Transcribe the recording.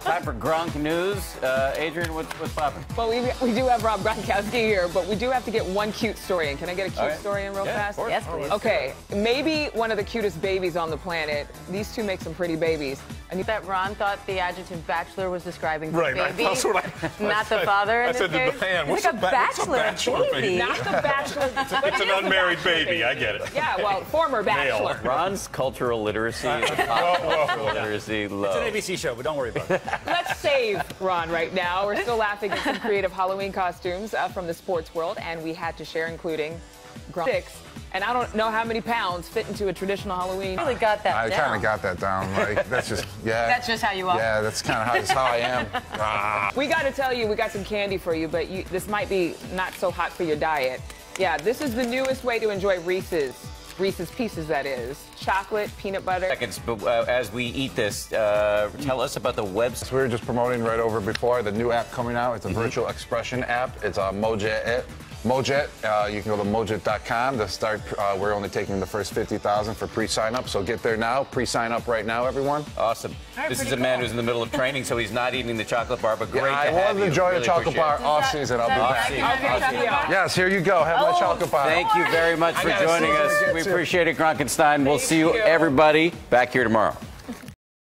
Time for Gronk News. Uh, Adrienne, what's, what's popping? Well, we, we do have Rob Gronkowski here, but we do have to get one cute story in. Can I get a cute All right. story in real Yeah, fast? course. Yes, please. Okay, maybe one of the cutest babies on the planet. These two make some pretty babies. I need That Ron thought the adjective bachelor was describing the Right, right. baby, That's what I- not the father in I this said to case. Diane, It's what's like a a ba- what's a bachelor, bachelor baby? not the bachelor. but It's an unmarried bachelor baby. I get it. Yeah, well, former bachelor. Ron's cultural literacy, is cultural literacy low. It's an ABC show, but don't worry about it. Let's save Ron right now. We're still laughing at some creative Halloween costumes uh, from the sports world, and we had to share, including Gronk six. And I don't know how many pounds fit into a traditional Halloween. really got that I kind of got that down. Like that's just yeah. That's just how you are. Yeah, that's kind of how, that's how I am. Ah. We got to tell you, we got some candy for you, but you, this might be not so hot for your diet. Yeah, this is the newest way to enjoy Reese's. Reese's Pieces, that is. Chocolate, peanut butter. Seconds, but uh, as we eat this, uh, tell us about the website. We were just promoting right over before the new app coming out. It's a Mm-hmm. virtual expression app. It's a Mojet. Mojet. Uh, you can go to mojet.com to start. Uh, we're only taking the first 50,000 for pre-sign up. So get there now. Pre-sign up right now, everyone. Awesome. this is a man who's in the middle of training, so he's not eating the chocolate bar, but great I to will have you. enjoy Really a chocolate bar it. off season. I'll be back. can I have your Okay. chocolate bar? Yes, here you go. Have my Oh, chocolate bar. Thank you very much for joining us. We appreciate it, Gronkenstein. We'll see you, you. everybody, back here tomorrow.